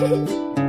Hehehehe